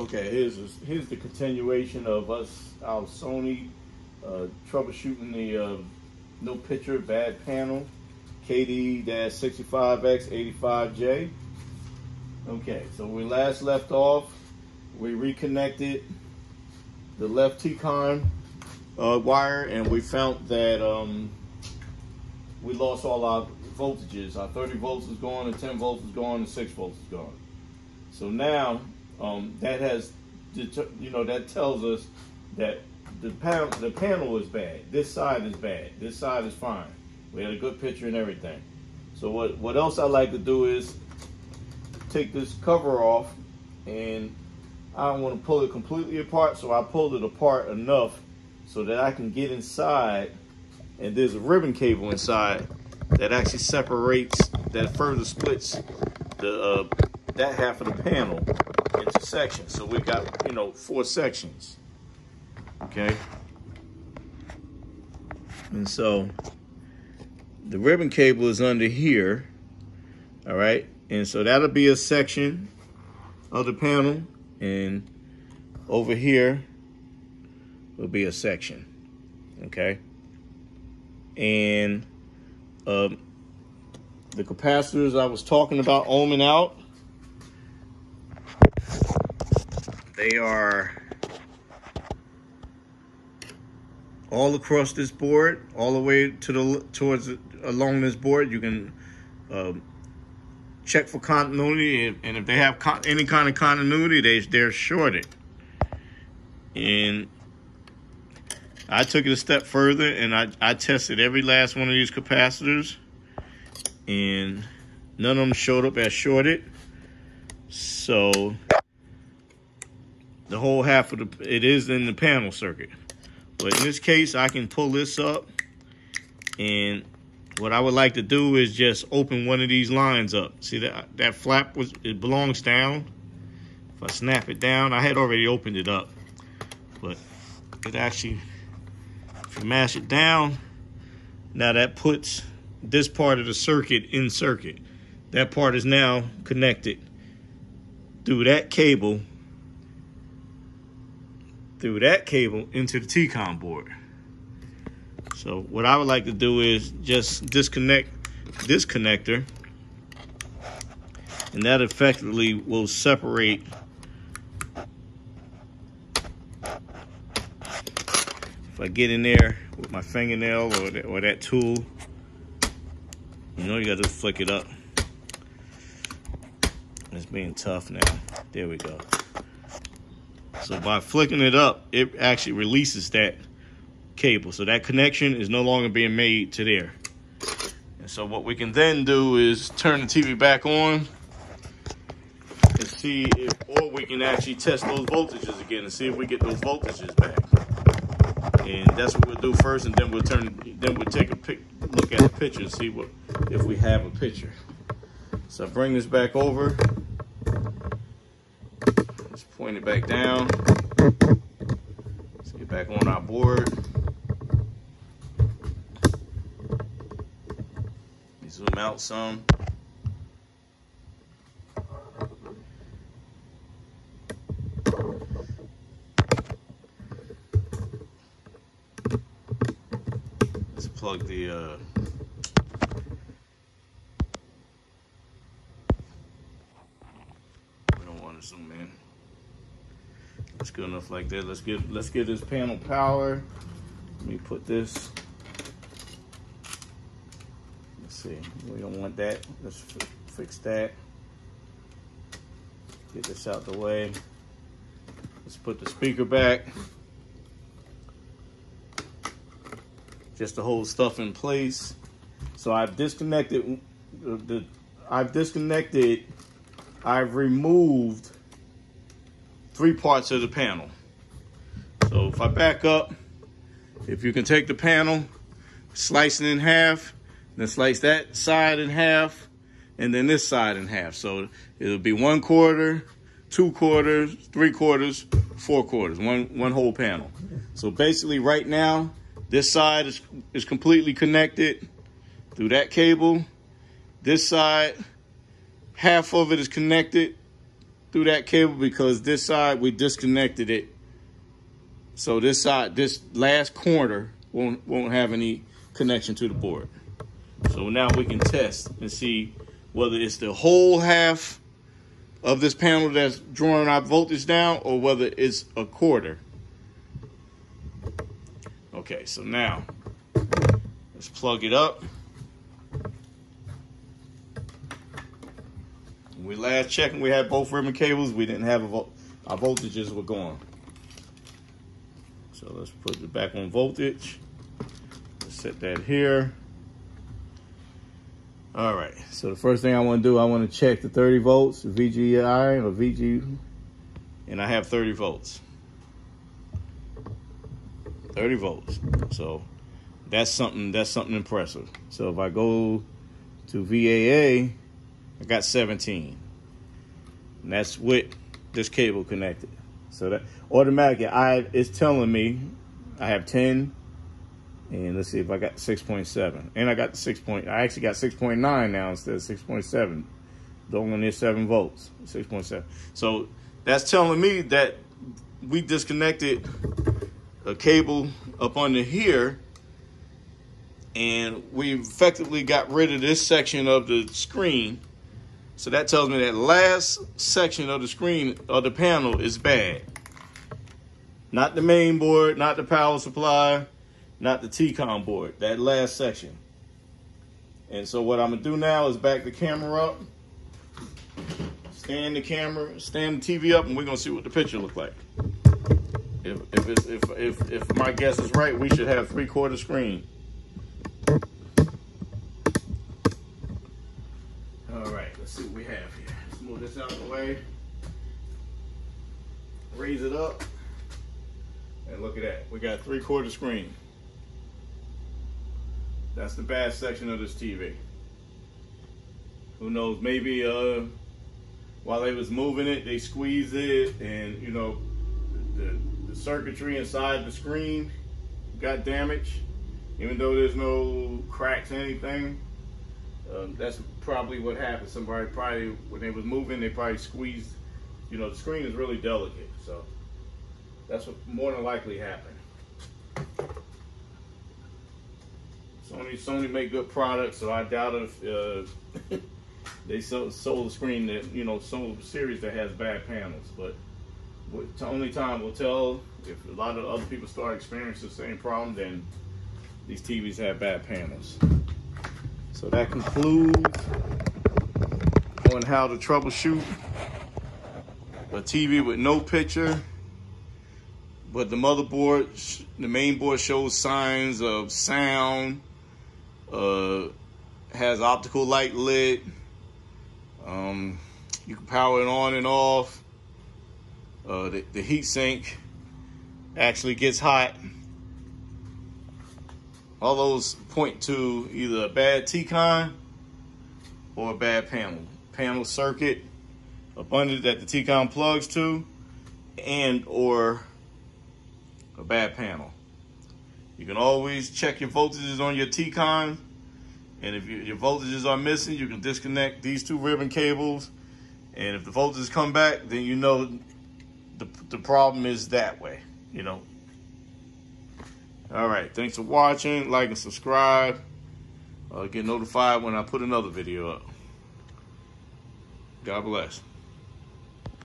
Okay, here's here's the continuation of us our Sony uh, troubleshooting the uh, no picture bad panel KD-65X85J. Okay, so we last left off, we reconnected the left T-con uh, wire, and we found that um, we lost all our voltages. Our 30 volts is gone, and 10 volts is gone, and 6 volts is gone. So now um, that has, you know, that tells us that the panel, the panel is bad. This side is bad. This side is fine. We had a good picture and everything. So what, what else I like to do is take this cover off and I don't want to pull it completely apart. So I pulled it apart enough so that I can get inside and there's a ribbon cable inside that actually separates, that further splits the uh, that half of the panel into sections. So we've got, you know, four sections. Okay. And so the ribbon cable is under here. All right. And so that'll be a section of the panel. And over here will be a section. Okay. And um, the capacitors I was talking about ohming out They are all across this board, all the way to the towards along this board. You can um, check for continuity, and if they have any kind of continuity, they they're shorted. And I took it a step further, and I I tested every last one of these capacitors, and none of them showed up as shorted. So the whole half of the, it is in the panel circuit. But in this case, I can pull this up and what I would like to do is just open one of these lines up. See that that flap was it belongs down. If I snap it down, I had already opened it up, but it actually, if you mash it down, now that puts this part of the circuit in circuit. That part is now connected through that cable through that cable into the T-con board. So what I would like to do is just disconnect this connector and that effectively will separate if I get in there with my fingernail or that, or that tool you know you gotta flick it up. It's being tough now. There we go so by flicking it up, it actually releases that cable. So that connection is no longer being made to there. And so what we can then do is turn the TV back on and see if, or we can actually test those voltages again and see if we get those voltages back. And that's what we'll do first, and then we'll turn, then we'll take a pic, look at the picture and see what if we have a picture. So bring this back over point it back down. Let's get back on our board. Zoom out some. Let's plug the uh, we don't want to zoom in. That's good enough like that. Let's get let's get this panel power. Let me put this. Let's see. We don't want that. Let's fix that. Get this out the way. Let's put the speaker back. Just to hold stuff in place. So I've disconnected the I've disconnected I've removed three parts of the panel. So if I back up, if you can take the panel, slice it in half, then slice that side in half, and then this side in half. So it'll be one quarter, two quarters, three quarters, four quarters, one, one whole panel. So basically right now, this side is, is completely connected through that cable. This side, half of it is connected through that cable because this side we disconnected it. So this side, this last corner won't won't have any connection to the board. So now we can test and see whether it's the whole half of this panel that's drawing our voltage down or whether it's a quarter. Okay, so now let's plug it up. We last checked we had both ribbon cables. We didn't have a vo our voltages were gone. So let's put it back on voltage. Let's set that here. All right, so the first thing I want to do, I want to check the 30 volts, VGI or VG, and I have 30 volts. 30 volts. So that's something that's something impressive. So if I go to VAA, I got 17. And that's with this cable connected. So that automatically I it's telling me I have 10 and let's see if I got 6.7. And I got 6 point, I actually got 6.9 now instead of 6.7. Only near 7 volts, 6.7. So that's telling me that we disconnected a cable up under here and we effectively got rid of this section of the screen. So that tells me that last section of the screen of the panel is bad. Not the main board, not the power supply, not the TCON board, that last section. And so what I'm gonna do now is back the camera up, stand the camera, stand the TV up, and we're gonna see what the picture look like. If if if if if my guess is right, we should have three quarter screen. All right, let's see what we have here. Let's move this out of the way. Raise it up. And look at that. We got three quarter screen. That's the bad section of this TV. Who knows? Maybe uh, while they was moving it, they squeezed it, and you know, the, the circuitry inside the screen got damaged. Even though there's no cracks or anything, um, that's probably what happened. Somebody probably, when they was moving, they probably squeezed. You know, the screen is really delicate, so that's what more than likely happened. Sony Sony make good products, so I doubt if uh, they sold, sold a screen that you know sold a series that has bad panels. But only time will tell. If a lot of other people start experiencing the same problem, then these TVs have bad panels. So that concludes on how to troubleshoot a TV with no picture, but the motherboard, the main board shows signs of sound, uh, has optical light lit. Um, you can power it on and off. Uh, the, the heat sink actually gets hot. All those point to either a bad T-con or a bad panel. Panel circuit abundant that the T-con plugs to and or a bad panel. You can always check your voltages on your T-con. And if you, your voltages are missing, you can disconnect these two ribbon cables. And if the voltages come back, then you know the, the problem is that way, you know. All right, thanks for watching. Like and subscribe. Uh, get notified when I put another video up. God bless.